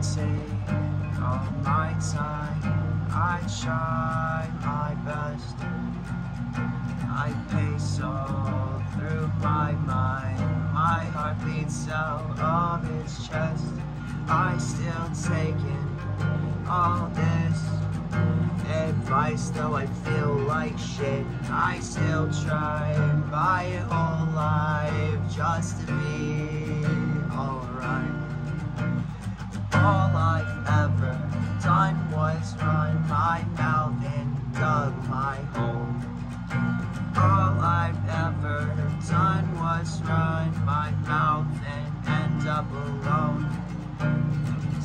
take all my time. I try my best. I pace all through my mind. My heart beats out of its chest. I still take taking all this advice, though I feel like shit. I still try my whole life just to was run my mouth and end up alone.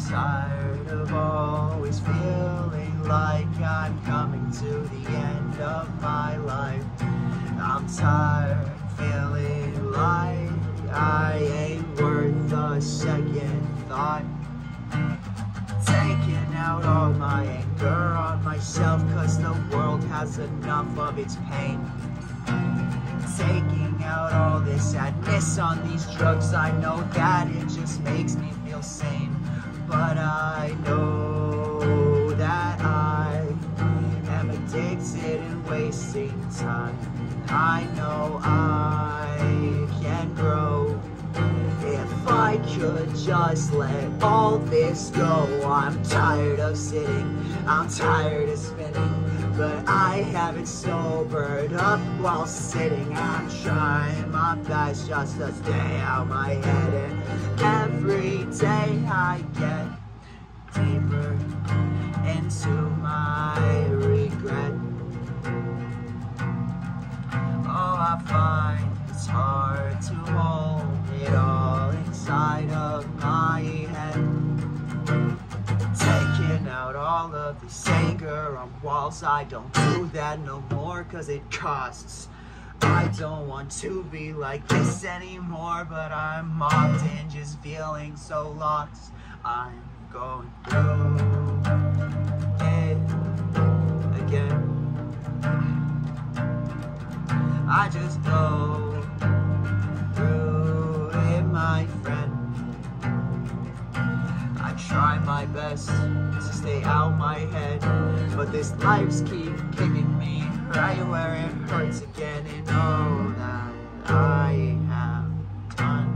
Tired of always feeling like I'm coming to the end of my life. I'm tired feeling like I ain't worth a second thought. Taking out all my anger on myself, cause the world has enough of its pain. This sadness on these drugs, I know that it just makes me feel sane. But I know that I am addicted and wasting time. I know I can grow if I could just let all this go. I'm tired of sitting, I'm tired of spinning, but I haven't sobered up while sitting. I'm trying my best just to stay out my head, and every day I get deeper into my regret. Oh, I find it's hard to hold it all inside of my head. All of this anger on walls, I don't do that no more cause it costs. I don't want to be like this anymore, but I'm often just feeling so lost. I'm going through it again. I just best to stay out my head, but this life's keep kicking me right where it hurts again. And all that I have done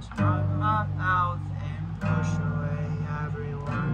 is run my mouth and push away everyone.